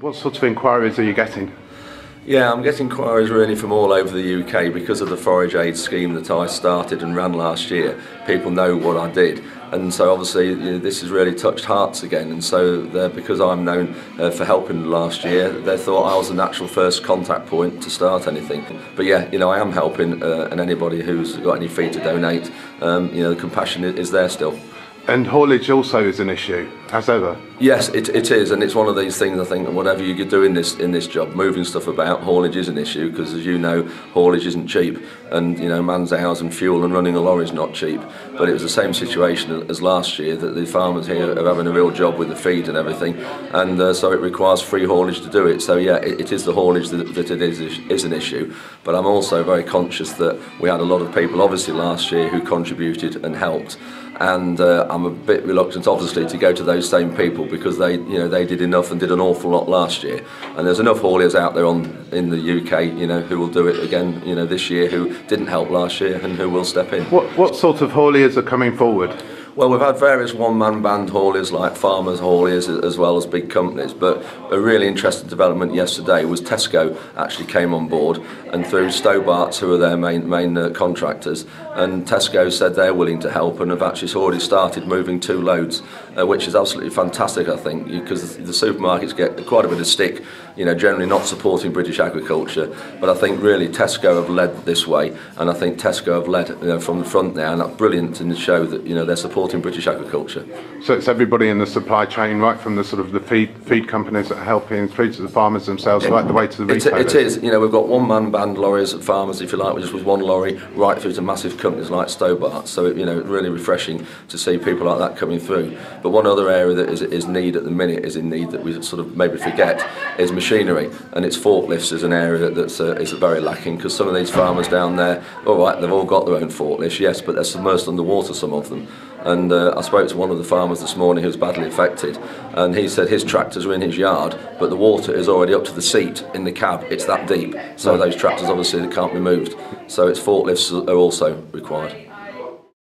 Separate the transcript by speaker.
Speaker 1: What sort of inquiries are you getting?
Speaker 2: Yeah, I'm getting inquiries really from all over the UK because of the forage aid scheme that I started and ran last year. People know what I did, and so obviously you know, this has really touched hearts again. And so because I'm known uh, for helping last year, they thought I was the natural first contact point to start anything. But yeah, you know I am helping, uh, and anybody who's got any fee to donate, um, you know the compassion is there still.
Speaker 1: And haulage also is an issue, as ever.
Speaker 2: Yes, it, it is, and it's one of these things. I think whatever you do in this in this job, moving stuff about, haulage is an issue because, as you know, haulage isn't cheap, and you know, man's hours and fuel and running a lorry is not cheap. But it was the same situation as last year that the farmers here are having a real job with the feed and everything, and uh, so it requires free haulage to do it. So yeah, it, it is the haulage that, that it is is an issue. But I'm also very conscious that we had a lot of people, obviously last year, who contributed and helped and uh, I'm a bit reluctant obviously to go to those same people because they you know they did enough and did an awful lot last year. And there's enough hauliers out there on in the UK you know who will do it again you know this year who didn't help last year and who will step in.
Speaker 1: What what sort of hauliers are coming forward
Speaker 2: Well, we've had various one-man band hauliers like farmers hauliers as well as big companies, but a really interesting development yesterday was Tesco actually came on board and through Stobarts, who are their main main uh, contractors, and Tesco said they're willing to help and have actually already started moving two loads, uh, which is absolutely fantastic, I think, because the supermarkets get quite a bit of stick, you know, generally not supporting British agriculture, but I think really Tesco have led this way, and I think Tesco have led you know, from the front now, and that's brilliant in the show that you know they're supporting supporting British agriculture.
Speaker 1: So it's everybody in the supply chain, right from the sort of the feed feed companies that are helping through to the farmers themselves, right the way to the retailers.
Speaker 2: It is. You know, we've got one man band lorries, farmers, if you like, which was one lorry, right through to massive companies like Stobart. So it, you know, really refreshing to see people like that coming through. But one other area that is is need at the minute is in need that we sort of maybe forget is machinery, and it's forklifts is an area that's uh, is very lacking because some of these farmers down there, all right, they've all got their own forklifts, yes, but they're submerged underwater, some of them. And uh, I spoke to one of the farmers this morning who was badly affected, and he said his tractors are in his yard, but the water is already up to the seat in the cab. It's that deep, so those tractors obviously can't be moved. So its forklifts are also required.